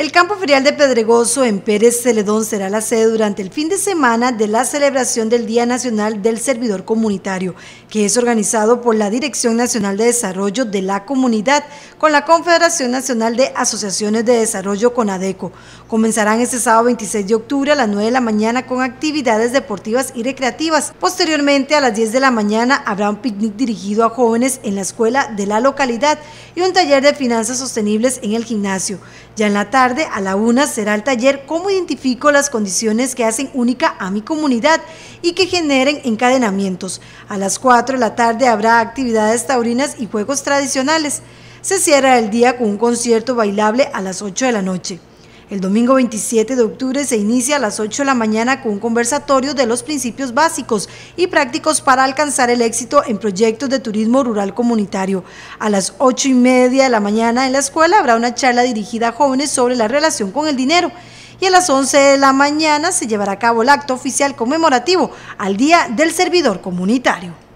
El campo ferial de Pedregoso en Pérez Celedón será la sede durante el fin de semana de la celebración del Día Nacional del Servidor Comunitario, que es organizado por la Dirección Nacional de Desarrollo de la Comunidad con la Confederación Nacional de Asociaciones de Desarrollo CONADECO. Comenzarán este sábado 26 de octubre a las 9 de la mañana con actividades deportivas y recreativas. Posteriormente a las 10 de la mañana habrá un picnic dirigido a jóvenes en la escuela de la localidad y un taller de finanzas sostenibles en el gimnasio. Ya en la tarde, a la una, será el taller Cómo identifico las condiciones que hacen única a mi comunidad y que generen encadenamientos. A las 4 de la tarde habrá actividades taurinas y juegos tradicionales. Se cierra el día con un concierto bailable a las 8 de la noche. El domingo 27 de octubre se inicia a las 8 de la mañana con un conversatorio de los principios básicos y prácticos para alcanzar el éxito en proyectos de turismo rural comunitario. A las 8 y media de la mañana en la escuela habrá una charla dirigida a jóvenes sobre la relación con el dinero y a las 11 de la mañana se llevará a cabo el acto oficial conmemorativo al Día del Servidor Comunitario.